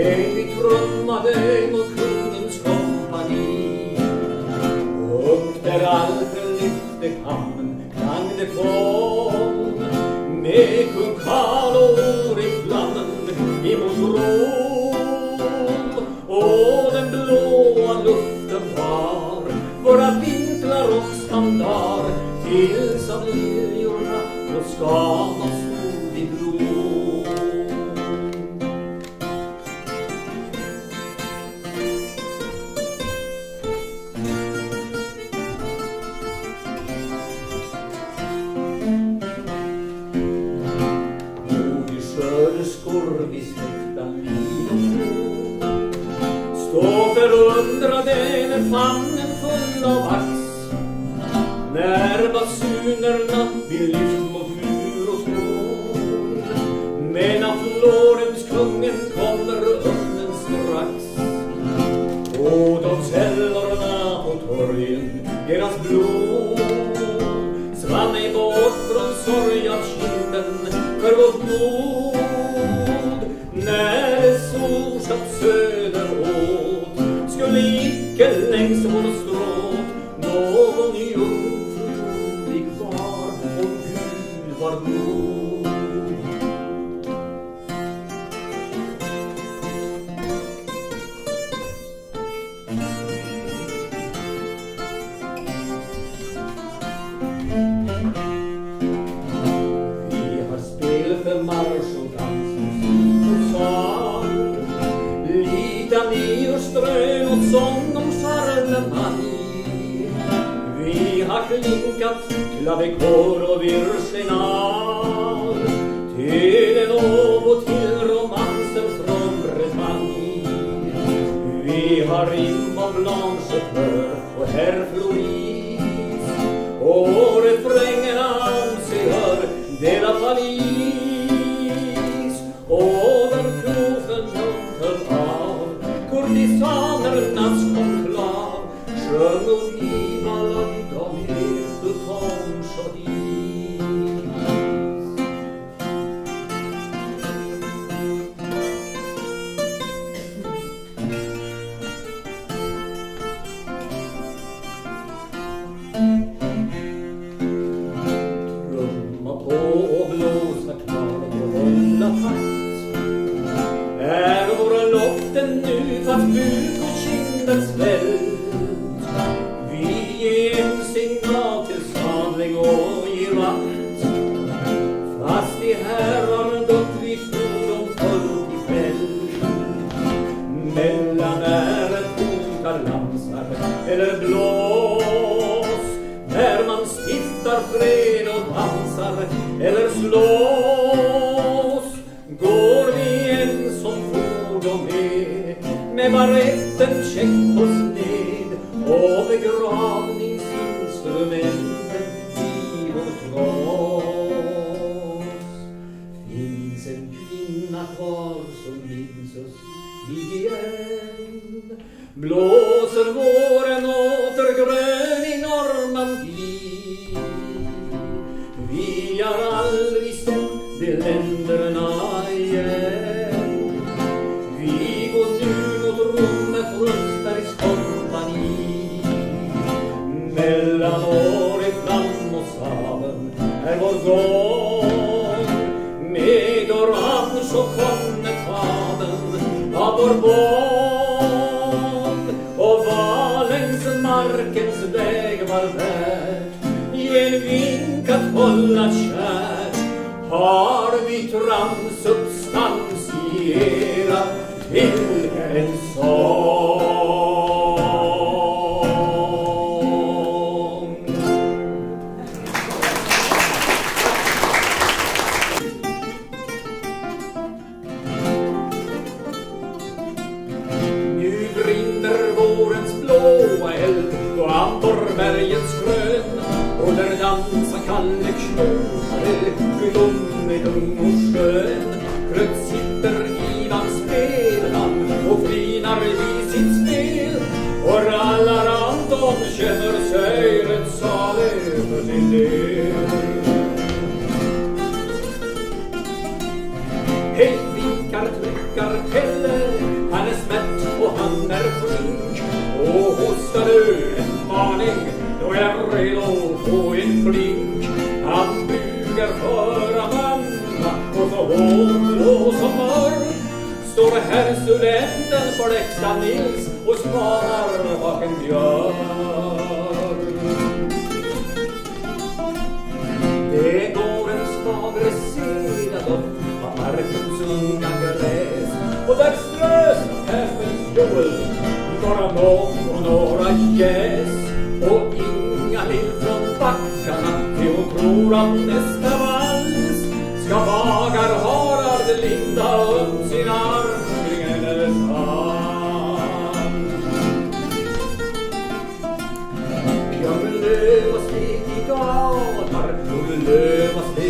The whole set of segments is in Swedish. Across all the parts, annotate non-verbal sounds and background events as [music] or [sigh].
Dei trumma dei och kungens kompani. Upp där alven lyfte kammen klang det kom med kung Karl basunerna vi lyft mot fur och spår. Men av Florenskungen kommer öppnen strax. Och de källorna på torgen, deras blod svann ej bort från sorg sorgens kinden för vårt blod flinkat klavekår och virsenal Ty det något till romansen från Bretagne. Vi har rim och blanche för och herr Floris. Och refrängerna om sig hör de la Paris. natt Är våra lotten nu fast bud på kindens väl you. muszę här studenten på läxan Nils och spanar bak en björn.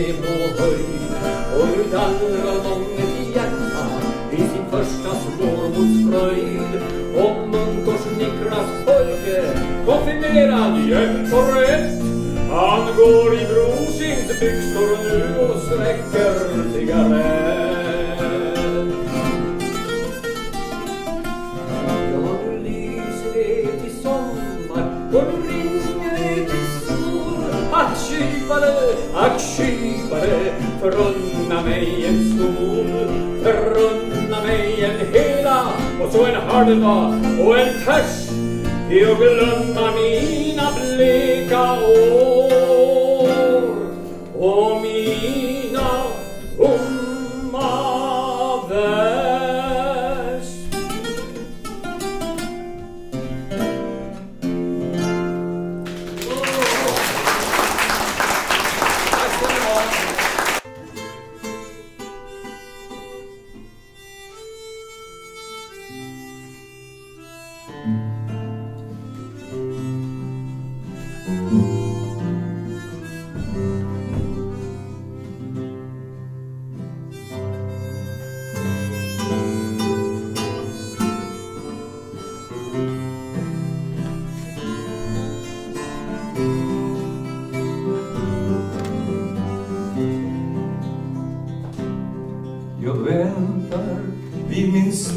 Löv och steg höjd och nu dallrar månget i hjärta i sin första svårmodsfröjd. Och Munkors Niklas pojke, konfirmerad jämt och rätt han går i Brosins byxor nu och sträcker cigarett. Att kypare, förunna mig en stol. Förunna mig hela och så en halva och en ters till att glömma mina bleka år oh, och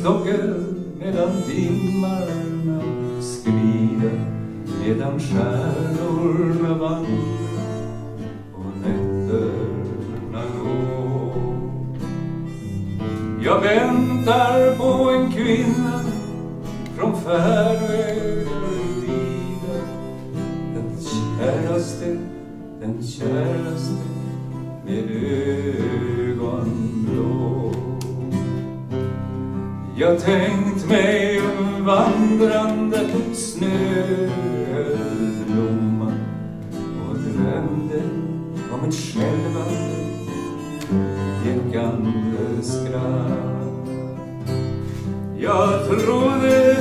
stockel medan timmarna skrider medan stjärnorna Jag tänkt mig en vandrande snöblomma och drömde om ett skälvande, gäckande skratt. Jag trodde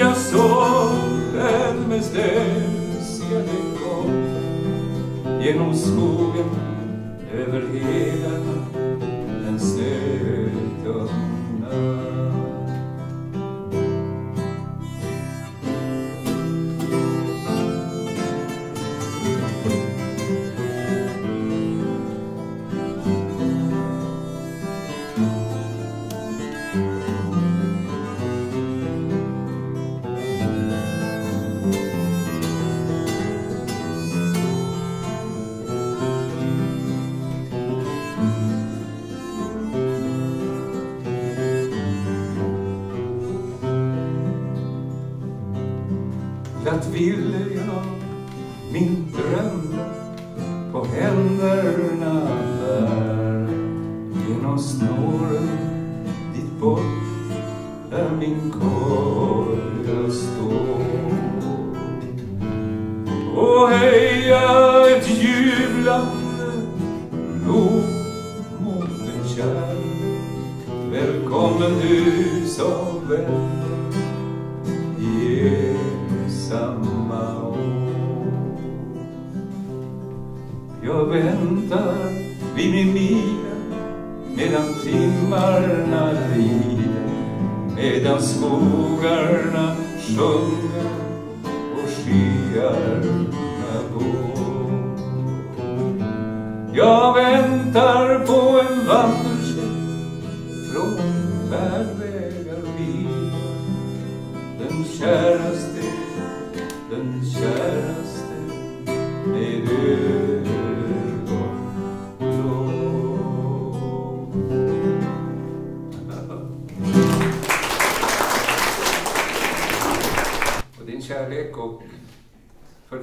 jag såg den mest älskade kom genom skogen över hela den snötunna. Jag min dröm på händerna bär. Genom snåren dit bort där min korg står. Och heja ett jublande rop mot en kär Välkommen du som vän. Väntar vid min bil medan timmarna rider medan skogarna sjunger och skyarna går. Jag väntar på en vandrerska från färdvägar vid. Den käraste, den käraste med ögonblå.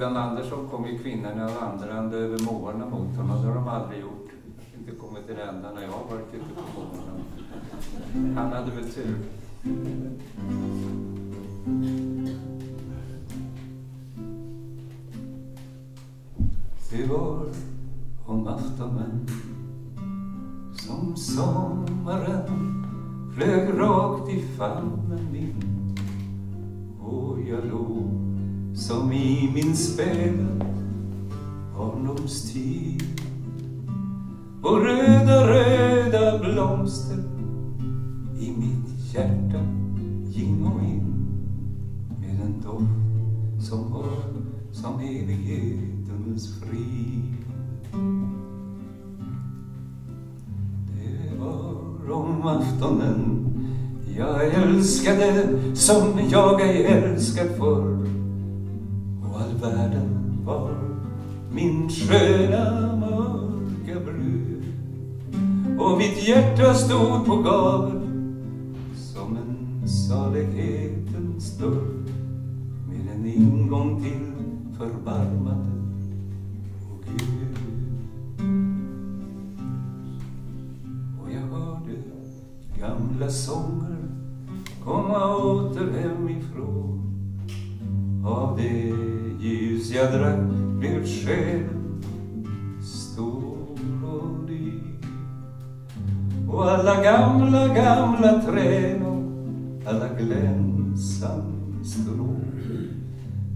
För den Andersson kom ju kvinnorna vandrande över måarna mot honom. Det har de aldrig gjort. Inte kommit till ända när jag har varit ute på måarna. Han hade väl tur. Det var om aftonen som sommaren flög rakt i famnen min och jag låg som i min späda barndomstid och röda, röda blomster i mitt hjärta gingo in med en doft som var som evighetens frid. Det var om aftonen. Jag älskade som jag ej älskat förr. Min sköna mörka brud och mitt hjärta stod på gavel som en salighetens dörr med en ingång till förbarmande och Gud. Och jag hörde gamla sånger komma åter hemifrån av det jag drack blev själen stor och dyr och alla gamla, gamla träd och alla glänsande strån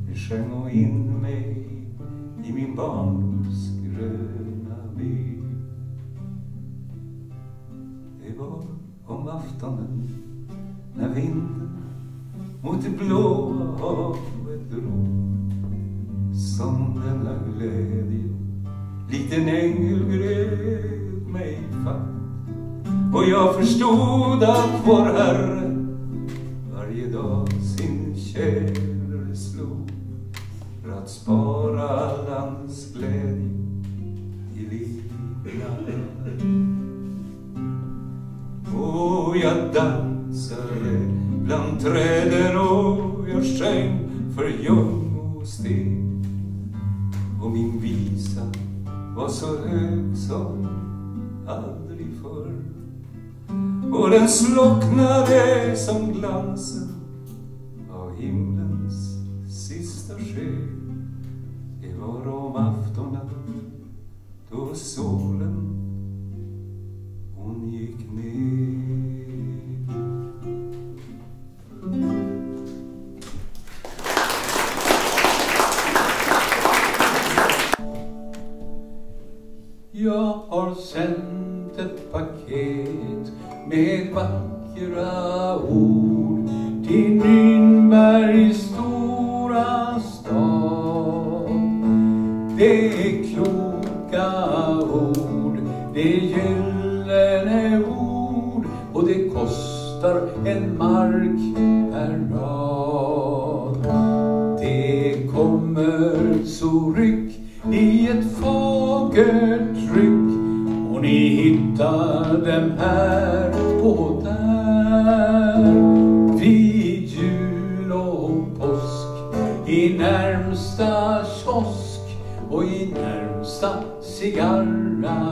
de sjöng in mig i min barndoms gröna by. Det var om aftonen när vinden mot det blåa havet drog glädje likt en ängel grep mig fatt och jag förstod att vår Herre varje dag sin källare slog för att spara all hans glädje till evighet. Och jag dansade bland träden och jag sjöng för ljung och sten. Och min visa var så hög som aldrig förr. Och den slocknade som glansen av himlen kloka ord, det är gyllene ord och det kostar en mark per rad. Det kommer så ryck i ett fagert tryck och ni hittar dem här cigarraffär.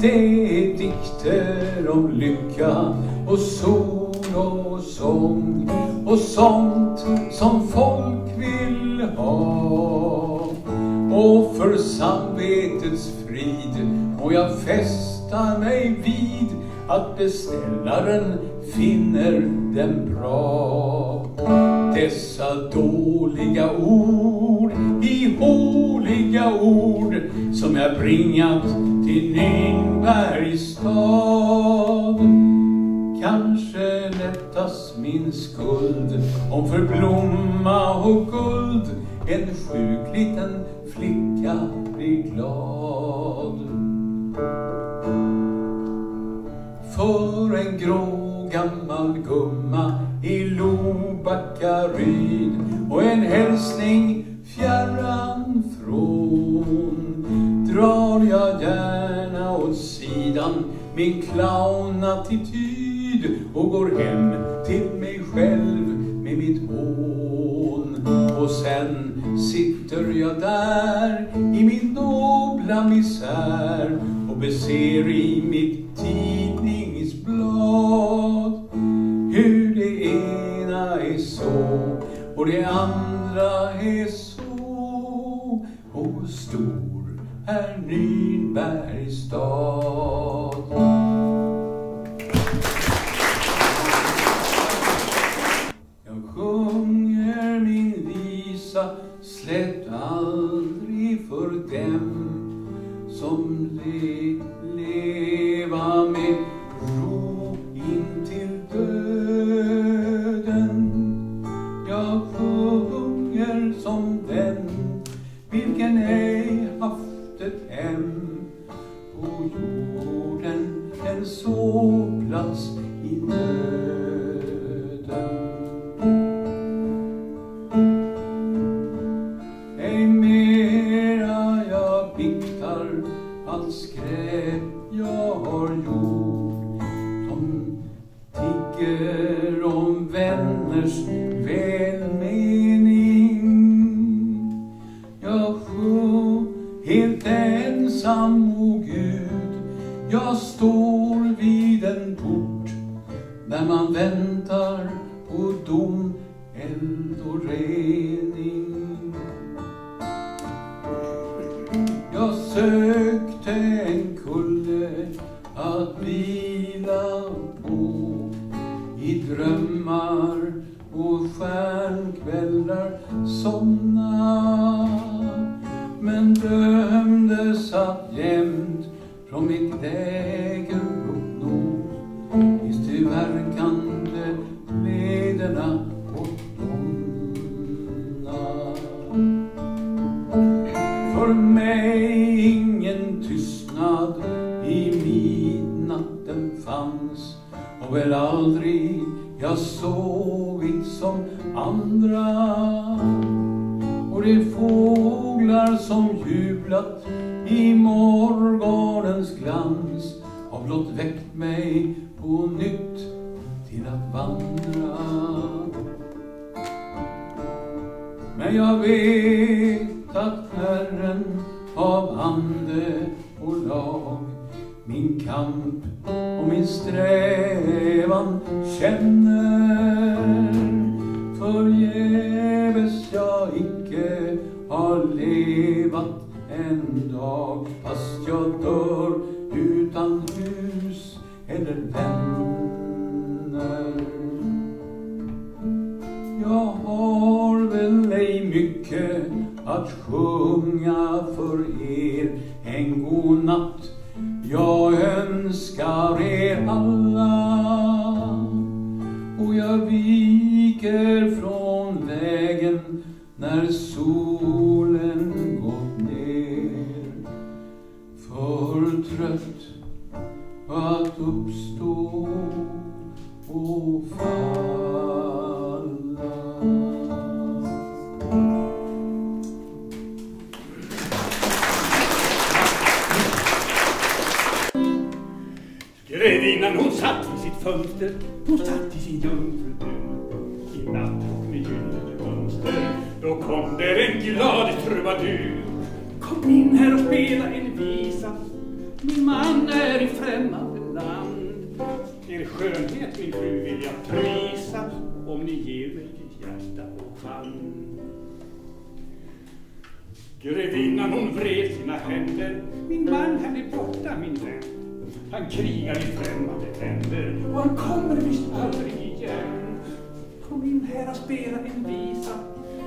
Det är dikter om lycka och sol och sång och sånt som folk vill ha. Och för samvetets frid må jag fästa mig vid att beställaren finner den bra. Dessa dåliga ord i ord som jag bringat till Nürnbergs stad kanske lättas min skuld om för blomma och guld en sjuk liten flicka blir glad. För en grå gammal gumma i Lobackaryd och en hälsning fjärran från drar jag gärna åt sidan min clownattityd och går hem till mig själv med mitt hån. Och sen sitter jag där i min nobla misär och beser i mitt tidningsblad hur det ena är så och det andra är så Mary's daughter. Allt skräp jag har gjort. Jag sovit som andra. Och de fåglar som jublat i morgonens glans har blott väckt mig på nytt till att vandra. Men jag vet att Herren av ande och lag min kamp och min strävan känner. Utan hus eller vänner. Jag har väl ej mycket att sjunga för er är en glad trubadur. Kom in här och spela en visa, min man är i främmande land. Er skönhet min fru vill jag prisa, om ni ger mig ditt hjärta och hand. Grevinnan hon vred sina händer, min man han är borta min vän. Han krigar i främmande länder och han kommer visst aldrig igen. Kom in här och spela en visa,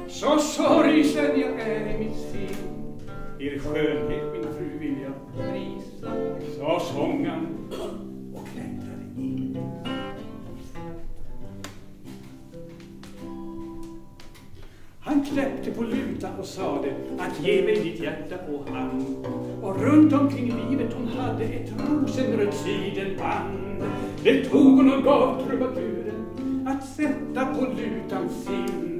så sorgsen jag är i mitt sinn. Er skönhet min fru vill jag prisa Sa sångan och klättrade in. Han knäppte på lutan och sade att ge mig ditt hjärta och hand. Och runt omkring livet hon hade ett rosenrött sidenband Det tog hon och gav trubaduren att sätta på lutan sin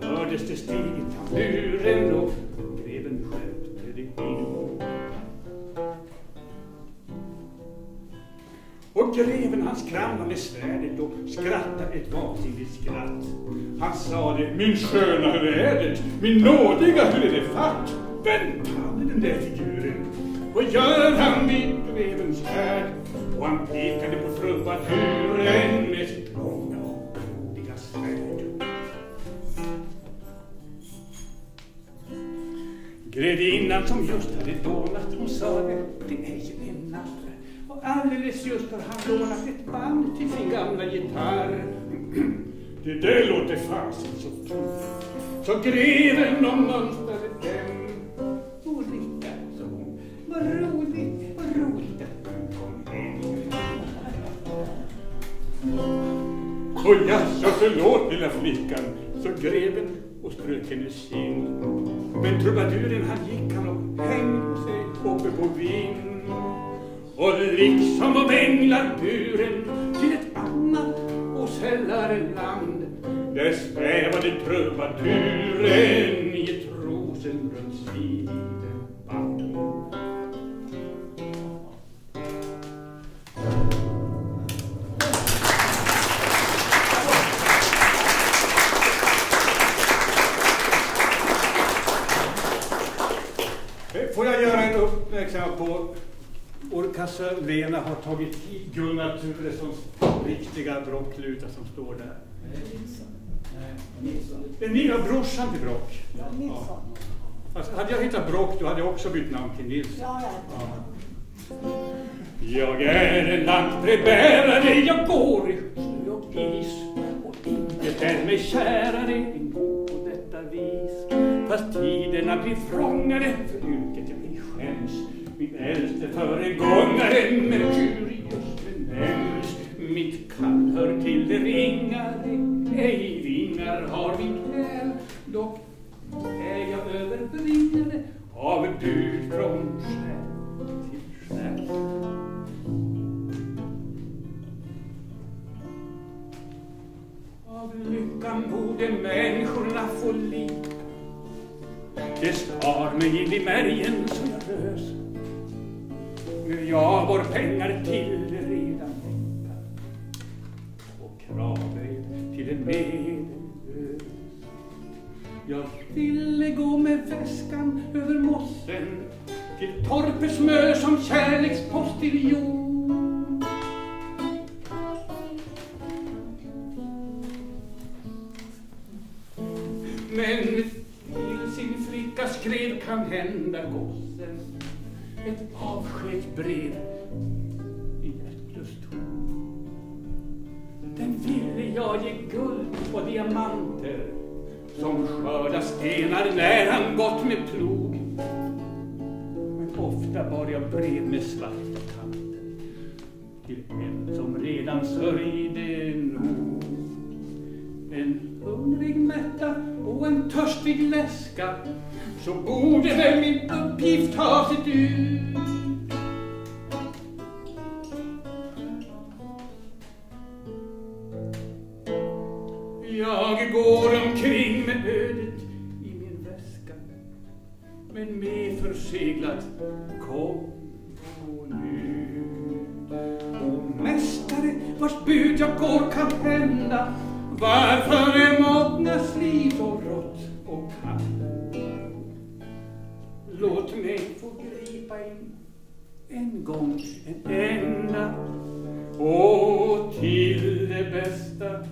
då hördes det stig i tamburen och greven skärpte det in. Och greven han skramlade med svärdet och skrattade ett vansinnigt skratt. Han sade, min sköna hur är det? Min nådiga hur är det fatt? Vänta med den där figuren. Vad gör han vid grevens härd och han pekade på trubaduren med Grevinnan som just hade dånat, hon sade, det är ju en narr. Och alldeles just har han lånat ett band till sin gamla gitarr. [clears throat] Det där låter fasen så tufft. Så greven och mönstrade den. Och Rickard, sa hon, vad roligt, vad roligt att du kom hem. Och jaså, förlåt lilla flickan, så greven och strök hennes kind. Men trubaduren han gick han och hängde sig uppe på vind. Och liksom av änglar buren till ett annat och sällare land. Där svävade trubaduren Lena har tagit Gunnar Turessons riktiga brockluta som står där. Är nya brorsan till Brock. Ja, Nilsson. Alltså, hade jag hittat Brock då hade jag också bytt namn till Nilsson. Ja, ja. Jag är en lantbrevbärare, jag går i snö och is och inget är mig kärare än gå på detta vis. Fast tiderna blir vrångare för yrket jag. Min äldste föregångare Merkurius benämns. Mitt kall hör till det ringare, ej vingar har min kväll. Dock är jag överbringade av bud från själ till själ. Av lyckan borde människorna få liv. Det skar mig in i märgen så jag Ja, vår pengar till redan väntar. Och kravet till en medelös. Jag ville gå med väskan över mossen till torpets mö som kärlekspostiljon. Men till sin flicka skrev kan hända gossen brev i ett lusthorn. Den ville jag ge guld och diamanter som skördar stenar när han gått med plog. Men ofta bar jag brev med svarta kanter till en som redan sörjde nog. En hungrig mätta och en törstig läska så borde väl min uppgift ha sett ut. Förseglat kom nu. Och mästare, vars bud jag går kan hända varför är mångas liv så rått och kallt? Låt mig få gripa in en gång, en enda och till det bästa